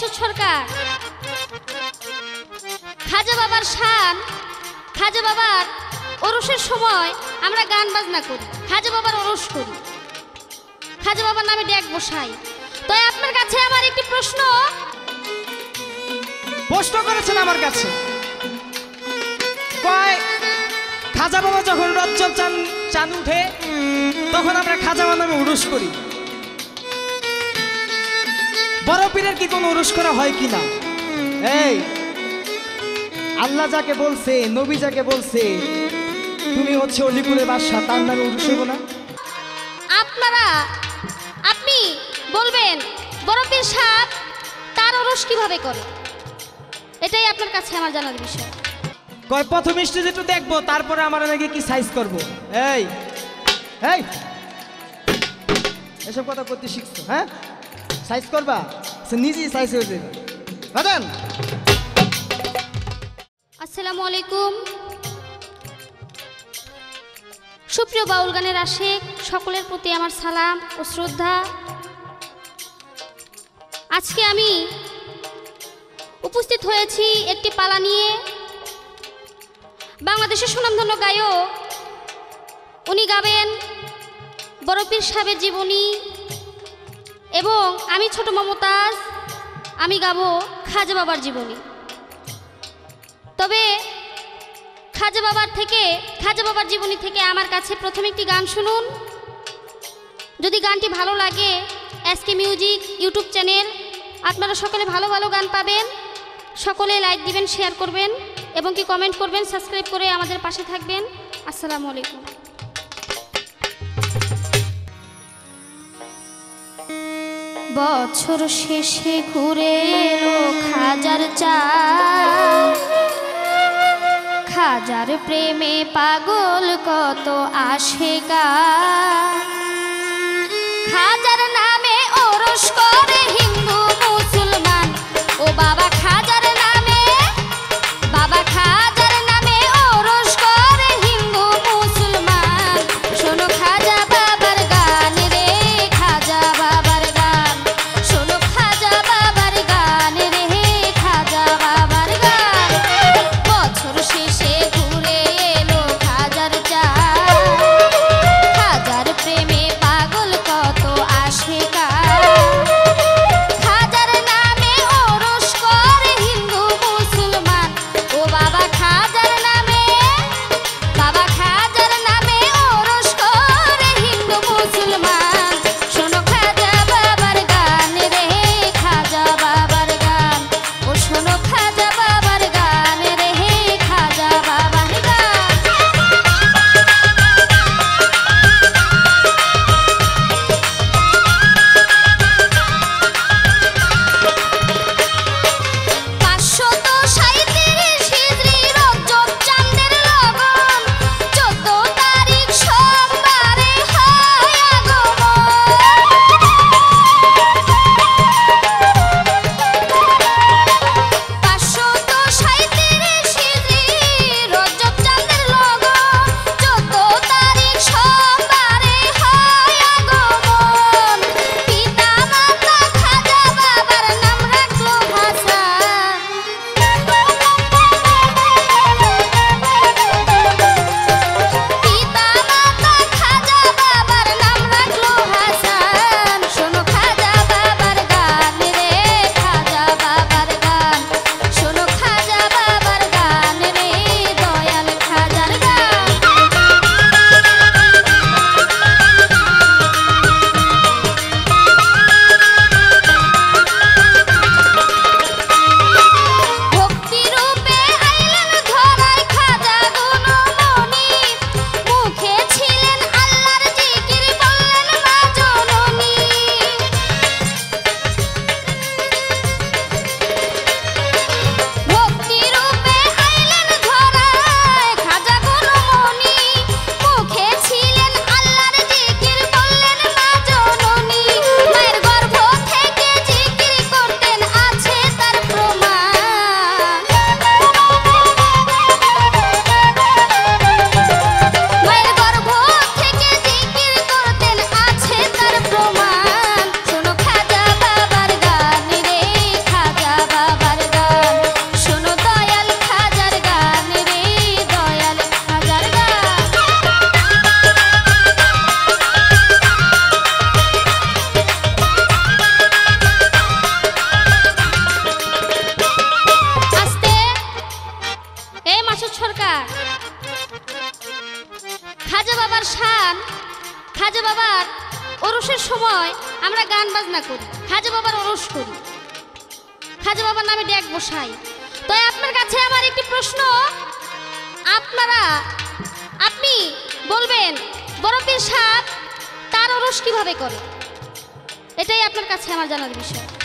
মাসুদ সরকার। খাজা বাবার শান, খাজা বাবার ওরসের সময় আমরা গান বাজনা করি, খাজা বাবার ওরস করি। খাজা বাবার নামে ডেক বসাই। তো আপনার কাছে আমার একটি প্রশ্ন। প্রশ্ন করেছেন আমার কাছে। কয়, খাজা বাবা যখন রজ্জব চান চান উঠে, তখন আমরা খাজা বাবা নামে উরুস করি। বড় পীরের কি কোনো উরুস করা হয় কি না এই আল্লাহ যাকে বলছে নবী যাকে বলছে তুমি হচ্ছে অলিপুরের বাদশাহ তার নামে উরুস হইব না? আপনারা আপনি বলবেন বরফের সাপ তার ওরস কীভাবে করে? এটাই আপনার কাছে আমার জানার বিষয়। কয় প্রথম স্টেজ একটু দেখব তারপরে আমার নাকি কি সাইজ করব? এই এই এসব কথা করতে শিখছো হ্যাঁ? সাইজ করবা? সে নিজেই সাইজ হয়ে যাবে। বাদান আসসালামু আলাইকুম। সুপ্রিয় বাউল গানের আশেক, সকলের প্রতি আমার সালাম ও শ্রদ্ধা। আজকে আমি উপস্থিত হয়েছি একটি পালা নিয়ে। বাংলাদেশের সুনামধন্য গায়ক, উনি গাবেন বরফির সাহেবের জীবনী এবং আমি ছোট মমতাজ, আমি গাবো খাজা বাবার জীবনী। তবে খাজা বাবার থেকে, খাজা বাবার জীবনী থেকে আমার কাছে প্রথম একটি গান শুনুন। যদি গানটি ভালো লাগে এসকে মিউজিক ইউটিউব চ্যানেল, আপনারা সকলে ভালো ভালো গান পাবেন। সকলে লাইক দিবেন, শেয়ার করবেন এবং কি কমেন্ট করবেন, সাবস্ক্রাইব করে আমাদের পাশে থাকবেন। আসসালামু আলাইকুম। বছর শেষে ঘুরে এলো খাজার চা খাজার প্রেমে পাগল কত আসে গা। খাজার নামে ওরস করে হিন্দু মুসলমান। ও বাবা আপনারা, আপনি বলবেন, বরফের সাপ তার ওরস কীভাবে করে? এটাই আপনার কাছে আমার জানার বিষয়।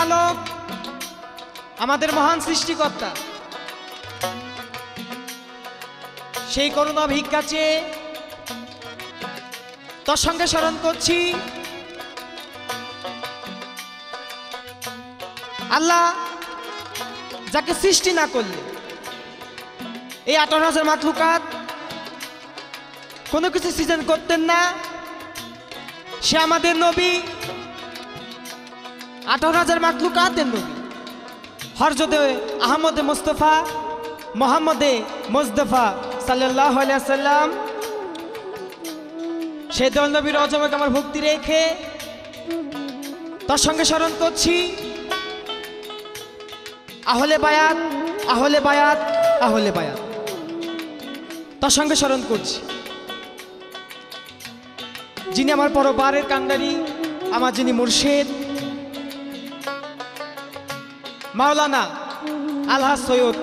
প্রতিপালক আমাদের মহান সৃষ্টিকর্তা। সেই করুণা ভিক্ষা চেয়ে তোর সঙ্গে স্মরণ করছি। আল্লাহ যাকে সৃষ্টি না করলে এই আঠারো হাজার মাতলুকাত কোনো কিছু সৃজন করতেন না। সে আমাদের নবী। আঠারো হাজার মাকলুকাতের নবী। হরজদে আহমদে মুস্তফা, মোহাম্মদে মুস্তফা সাল্লাহ সাল্লাম সে দল নবীর অজমকে আমার ভক্তি রেখে তার সঙ্গে স্মরণ করছি। আহলে বায়াত আহলে বায়াত আহলে বায়াত। তার সঙ্গে স্মরণ করছি। যিনি আমার পরবারের কান্ডারি, আমার যিনি মুর্শেদ মাওলানা আলহা সৈয়দ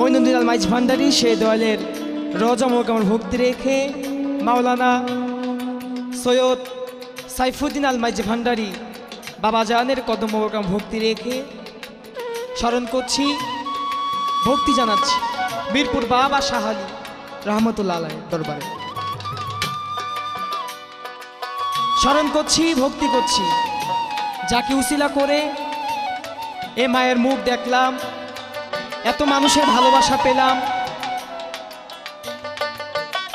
মইনুদ্দিন আল মাইজ ভান্ডারি, সে দয়ালের রজমক আমার ভক্তি রেখে মাওলানা সৈয়দ সাইফুদ্দিন আল মাইজ ভান্ডারি বাবা জানের কদম আমার ভক্তি রেখে স্মরণ করছি, ভক্তি জানাচ্ছি বীরপুর বাবা শাহালি রহমতুল্লাহ দরবারে। স্মরণ করছি, ভক্তি করছি, যাকে উসিলা করে এ মায়ের মুখ দেখলাম, এত মানুষের ভালোবাসা পেলাম।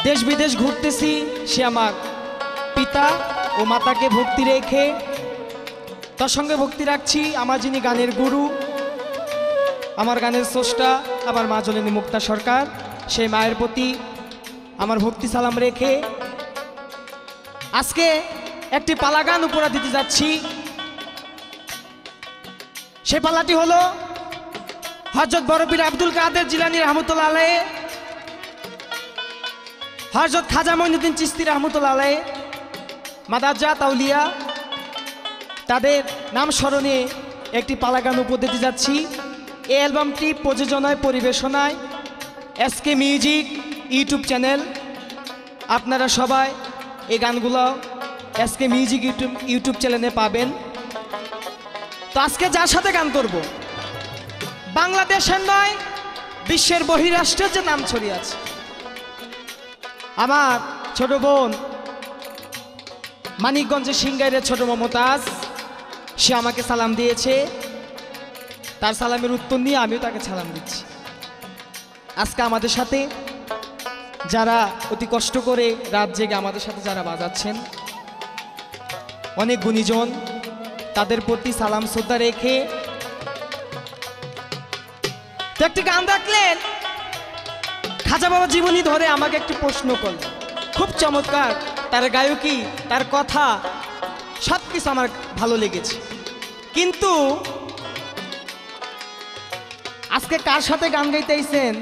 দেশ বিদেশ ঘুরতেছি, সে আমার পিতা ও মাতাকে ভক্তি রেখে, তার সঙ্গে ভক্তি রাখছি আমার যিনি গানের গুরু, আমার গানের স্রষ্টা, আমার মা জলিনী মুক্তা সরকার, সেই মায়ের প্রতি আমার ভক্তি সালাম রেখে আজকে একটি পালা গান উপহার দিতে যাচ্ছি। সেই পালাটি হলো হজরত বরফির আব্দুল কাদের জিলানি রহমতুল্লাহ আলাই হজরত খাজা মঈনুদ্দিন চিস্তি রহমতুল্লাহ আলাই মাদাজা তাউলিয়া তাদের নাম স্মরণে একটি পালা গান উপহার দিতে যাচ্ছি। এই অ্যালবামটি প্রযোজনায়, পরিবেশনায় এসকে মিউজিক, ইউটিউব চ্যানেল, আপনারা সবাই এই গানগুলো এসকে মিউজিক ইউটিউব ইউটিউব চ্যানেলে পাবেন। তো আজকে যার সাথে গান করব? বাংলাদেশের নয় বিশ্বের বহিরাষ্ট্রের যে নাম ছড়িয়ে আছে। আমার ছোট বোন মানিকগঞ্জের সিংগাইরের ছোট মমতাজ, সে আমাকে সালাম দিয়েছে। তার সালামের উত্তর নিয়ে আমিও তাকে সালাম দিচ্ছি। আজকে আমাদের সাথে যারা অতি কষ্ট করে রাত জেগে আমাদের সাথে যারা বাজাচ্ছেন, অনেক গুণীজন তাদের প্রতি সালাম শ্রদ্ধা রেখে। তো একটি গান রাখলেন। খাজা বাবা জীবনী ধরে আমাকে একটি প্রশ্ন করল খুব চমৎকার, তার গায়কী, তার কথা সব কিছু আমার ভালো লেগেছে। কিন্তু আজকে কার সাথে গান গাইতেইছেন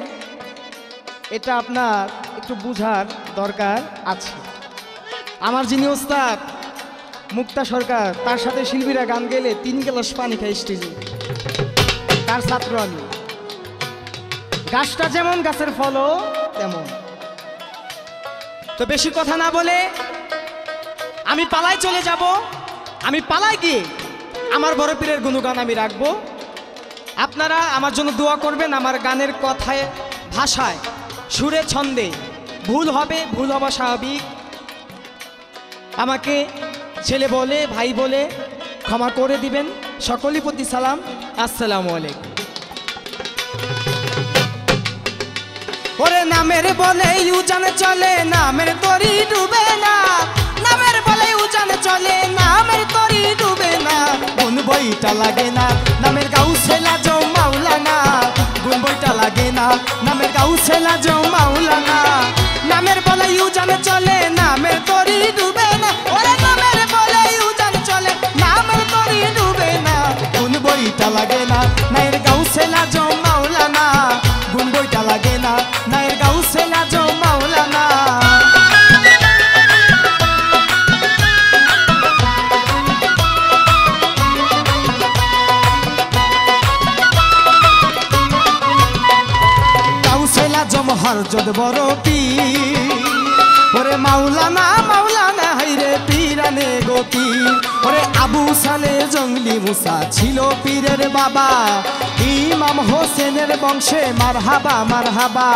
এটা আপনার একটু বুঝার দরকার আছে। আমার যিনি ওস্তাদ মুক্তা সরকার, তার সাথে শিল্পীরা গান গেলে তিন গ্লাস পানি খাই স্টেজে। তার ছাত্র আমি। গাছটা যেমন গাছের ফলও, তেমন। তো বেশি কথা না বলে আমি পালায় চলে যাব। আমি পালায় গিয়ে আমার বড় পীরের গুণগান আমি রাখব। আপনারা আমার জন্য দোয়া করবেন আমার গানের কথায়, ভাষায়, সুরে, ছন্দে। ভুল হবে, ভুল হওয়া স্বাভাবিক। আমাকে ছেলে বলে, ভাই বলে, ক্ষমা করে দিবেন। সকলের প্রতি সালাম। আসসালামু আলাইকুম। ওরে নামের বলে উজান চলে, নামের তরি ডুবে না। নামের বলে উজান চলে, নামের তরি ডুবে না। গুন বইটা লাগে না, নামের গাউ ছেলা জো মাওলানা। গুন বইটা লাগে না, নামের গাউ ছেলা জো মাওলানা। নামের বলে উজান চলে, নামের তরি ডুবে নাইর গাউ ছেলা জো মাওলানা গুন বইটা লাগে না। নাইর গাউ ছেলা জো মাওলানা। কাউসেলা জমহর যদ বড় আবু সালে জঙ্গলি মুসা ছিল পীরের বাবা। ইমাম হোসেনের বংশে মারহাবা মারহাবা।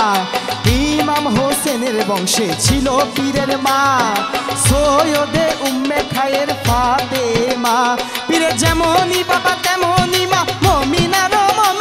ইমাম হোসেনের বংশে ছিল পীরের মা। সৈয়দে উম্মে খায়ের ফাতে মা পীরে যেমনই বাবা, তেমনই মা। মমিনার মমিনা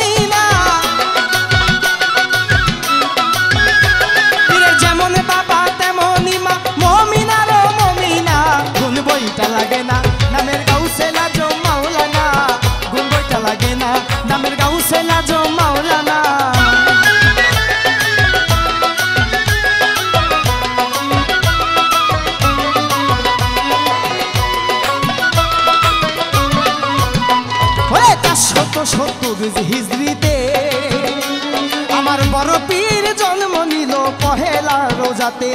সত্তর হিজড়িতে? আমার বড় পীর জন্ম নিল রোজাতে।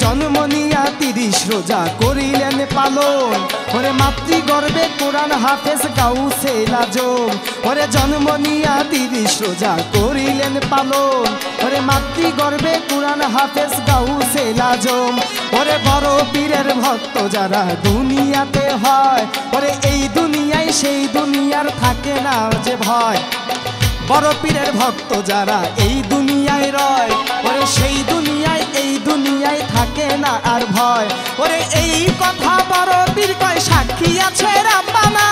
জন্ম নিয়া তিরিশ রোজা করিলেন পালন। ওরে মাতৃ গর্বে কোরআন হাফেজ গাউসে লাজম। ওরে জন্ম নিয়া তিরিশ রোজা করিলেন পালন। ওরে মাতৃ গর্বে কোরআন হাফেজ গাউসে লাজম। ওরে বড় পীরের ভক্ত যারা দুনিয়াতে হয়। ওরে এই দুনিয়ায় সেই দুনিয়ার থাকে না যে ভয়। বড় পীরের ভক্ত যারা এই দুনিয়ায় রয়। ওরে সেই দুনিয়ায় এই দুনিয়ায় থাকে না আর ভয়। ওরে এই কথা বড় পীর কয় সাক্ষী আছে রাব্বানা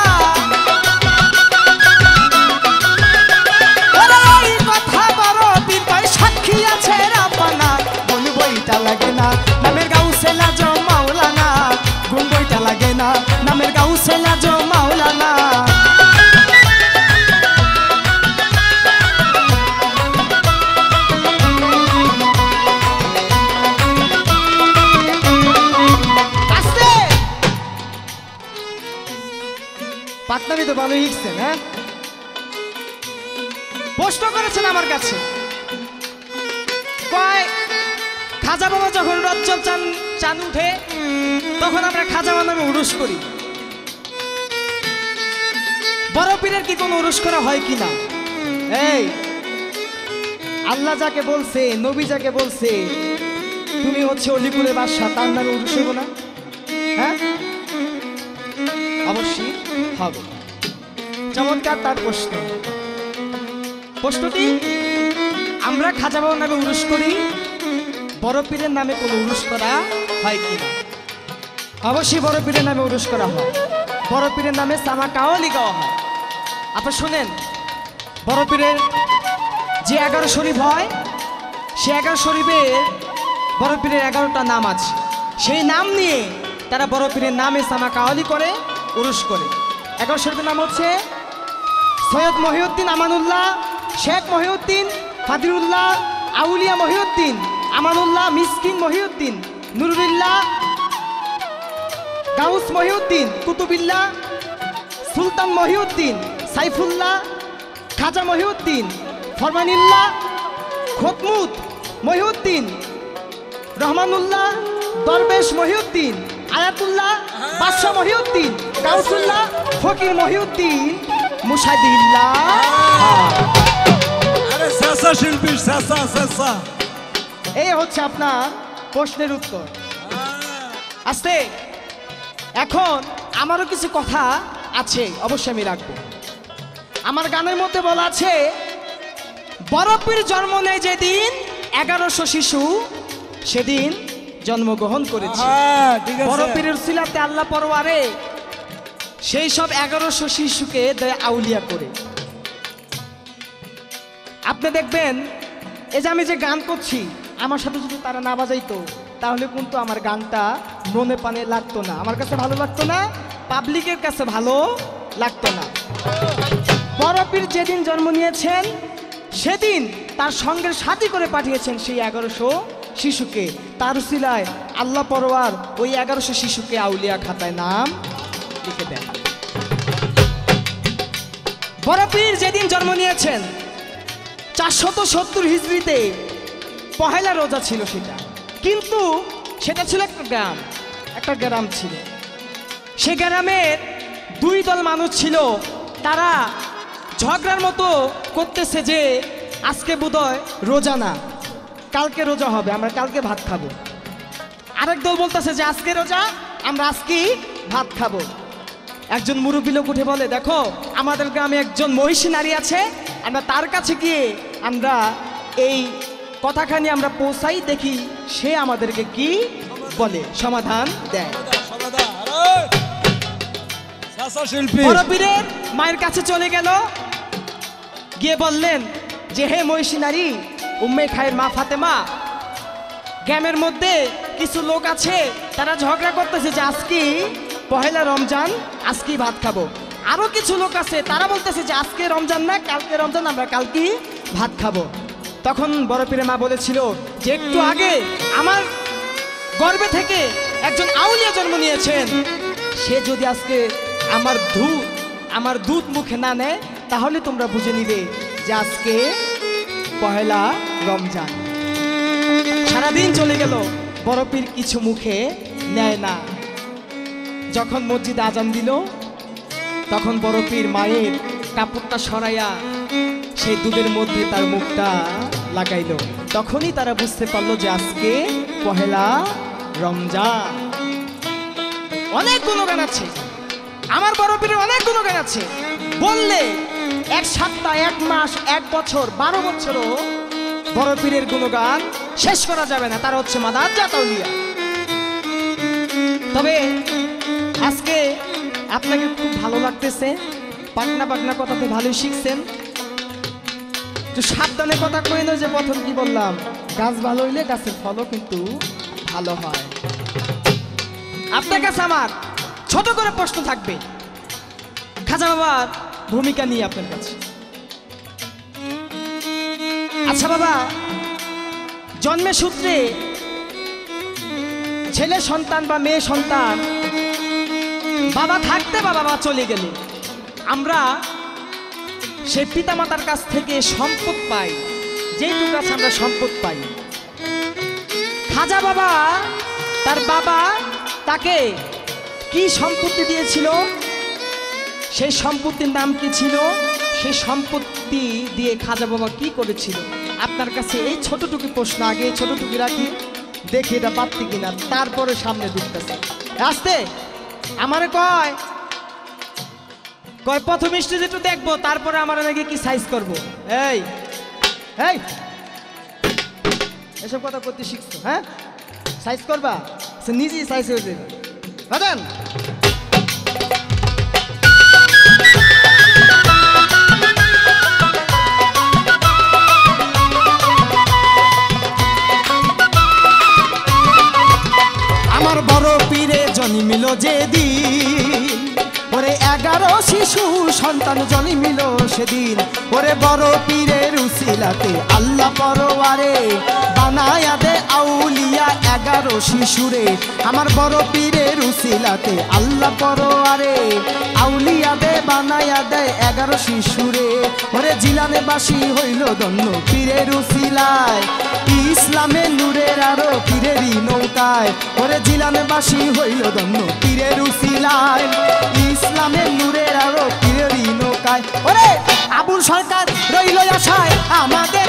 পাতনামি তো ভালো হিটছেন হ্যাঁ? প্রশ্ন করেছেন আমার কাছে। খাজা বাবা যখন রজ্জব চান চান উঠে, তখন আমরা খাজা বাবা নামে উরুস করি। বড় পীরের কি কোনো উরুস করা হয় কি না এই, আল্লাহ যাকে বলছে, নবী যাকে বলছে, তুমি হচ্ছে অলিপুরের বাদশাহ, তার নামে উরুস হইব না? হ্যাঁ? অবশ্যই হবে। চমৎকার তার প্রশ্ন। প্রশ্নটি আমরা খাজা বাবার নামে উরুস করি, বড় পীরের নামে কোনো উরুস করা হয় কি না? অবশ্যই বড় পীরের নামে উরুস করা হয়। বড় পীরের নামে সামা কাওয়ালি গাওয়া হয়। আপনার শোনেন, বড় পীরের যে এগারো শরীফ হয়, সে এগারো শরীফের বড় পীরের এগারোটা নাম আছে। সেই নাম নিয়ে তারা বড় পীরের নামে সামা কাওয়ালি করে, উরুস করে। এগারো শরীফের নাম হচ্ছে সৈয়দ মহিউদ্দিন আমানুল্লাহ, শেখ মহিউদ্দিন ফাদিরুল্লাহ আউলিয়া মহিউদ্দিন, আমানুল্লাহ, মিসকিন মহিউদ্দিন নুরুল্লাহ গাউস মহিউদ্দিন, কুতুবিল্লাহ, সুলতান মহিউদ্দিন, সাইফুল্লাহ, খাজা মহিউদ্দিন, ফরমানিল্লাহ খতমুদ মহিউদ্দিন, রহমানুল্লাহ, দরবেশ মহিউদ্দিন, আয়াতুল্লাহ, বাদশাহ মহিউদ্দিন, গাউসুল্লাহ, ফকির মহিউদ্দিন। মুসাদিল্লাহ আরে শেষা শিল্পী শেষা শেষা। এই হচ্ছে আপনার প্রশ্নের উত্তর। আস্তে। এখন আমারও কিছু কথা আছে অবশ্যই আমি রাখব। আমার গানের মধ্যে বলা আছে বরফির জন্ম নেয় যেদিন এগারোশো শিশু সেদিন জন্মগ্রহণ করেছে। হ্যাঁ পীরের সিলাতে আল্লাহ পরওয়ারে সেই সব এগারোশো শিশুকে দেয় আউলিয়া করে। আপনি দেখবেন এই যে আমি যে গান করছি, আমার সাথে যদি তারা না বাজাইতো, তাহলে কিন্তু আমার গানটা মনে পানে লাগতো না। আমার কাছে ভালো লাগতো না, পাবলিকের কাছে ভালো লাগতো না। বরফির যেদিন জন্ম নিয়েছেন, সেদিন তার সঙ্গে সাথী করে পাঠিয়েছেন সেই এগারোশো শিশুকে। তার উসিলায় আল্লাহ পরোয়ার ওই এগারোশো শিশুকে আউলিয়া খাতায় নাম লিখে দেন। বরফির যেদিন জন্ম নিয়েছেন চারশত সত্তর হিজড়িতে পহেলা রোজা ছিল সেটা। কিন্তু সেটা ছিল একটা গ্রাম একটা গ্রাম ছিল। সে গ্রামের দুই দল মানুষ ছিল, তারা ঝগড়ার মতো করতেছে যে আজকে বোধহয় রোজা না, কালকে রোজা হবে, আমরা কালকে ভাত খাব। আরেক দল বলতেছে যে আজকে রোজা, আমরা আজকেই ভাত খাব। একজন মুরব্বী লোক উঠে বলে দেখো আমাদের গ্রামে একজন মহিষী নারী আছে আমরা তার কাছে গিয়ে আমরা এই কথাখানি আমরা পৌঁছাই দেখি সে আমাদেরকে কি বলে। সমাধান দেয়। মায়ের কাছে চলে গেল। গিয়ে বললেন যে হে মহিষী নারী উম্মে খায়ের মা ফাতেমা গ্রামের মধ্যে কিছু লোক আছে তারা ঝগড়া করতেছে যে আজকে পহেলা রমজান আজকেই ভাত খাব। আরও কিছু লোক আছে তারা বলতেছে যে আজকে রমজান না কালকে রমজান আমরা কালকেই ভাত খাব। তখন বড় পীরের মা বলেছিল যে একটু আগে আমার গর্বে থেকে একজন আউলিয়া জন্ম নিয়েছেন। সে যদি আজকে আমার দুধ আমার দুধ মুখে না নেয় তাহলে তোমরা বুঝে নিবে যে আজকে পহেলা রমজান। সারাদিন চলে গেল বরফির কিছু মুখে নেয় না। যখন মসজিদে আজান দিল, তখন বড় পীর মায়ের কাপড়টা সরাইয়া সেই দুধের মধ্যে তার মুখটা লাগাইল। তখনই তারা বুঝতে পারল যে আজকে পহেলা রমজান। অনেক গুণগান আছে। আমার বড় পীরের অনেক গুণগান আছে। বললে এক সপ্তাহ, এক মাস, এক বছর, বারো বছরও বড় পীরের গুণগান শেষ করা যাবে না। তার হচ্ছে মাদার জাতাউলিয়া। তবে আপনাকে খুব ভালো লাগতেছে। পাকনা পাকনা কথাতে ভালোই শিখছেন। তো সাবধানে কথা কই না যে প্রথম কি বললাম। গাছ ভালো হইলে গাছের ফলও কিন্তু ভালো হয়। আপনার কাছে আমার ছোট করে প্রশ্ন থাকবে। খাজা বাবার ভূমিকা নিয়ে আপনার কাছে। আচ্ছা বাবা, জন্মের সূত্রে ছেলে সন্তান বা মেয়ে সন্তান বাবা থাকতে বাবা চলে গেলে, আমরা সেই পিতামাতার কাছ থেকে সম্পদ পাই, যেটুকু আছে আমরা সম্পদ পাই। খাজা বাবা, তার বাবা তাকে কি সম্পত্তি দিয়েছিল? সেই সম্পত্তির নাম কি ছিল? সেই সম্পত্তি দিয়ে খাজা বাবা কি করেছিল? আপনার কাছে এই ছোটটুকু প্রশ্ন আগে ছোটটুকু রাখি, দেখি এটা পারতি কিনা, তারপরে সামনে ঢুকতেছে। আসতে! আমার কয়। কয়, প্রথম স্টেজ একটু দেখব, তারপরে আমার নাকি কি সাইজ করব। এই এই। এসব কথা করতে শিখছো হ্যাঁ? সাইজ করবা? সে নিজেই সাইজ হয়েছে বাদান আমার বড় পীরে জনি মিল যে শিশু সন্তান জন্মিল সেদিন। ওরে বড় পীরের উশিলাতে আল্লাহ পরোয়ারে বানায়া দে আউলিয়া এগারো শিশুরে। আমার বড় পীরের উশিলাতে আল্লাহ পরোয়ারে আউলিয়া দে বানায়া দেয় এগারো শিশুরে। ওরে জিলানে বাসি হইল দন্য পীরের উশিলায় ইসলামে নূরের আরও পীরেরই নৌকায়। ওরে জিলানে বাসি হইল দন্য পীরের উশিলায় সরকার রইল আশায় আমাদের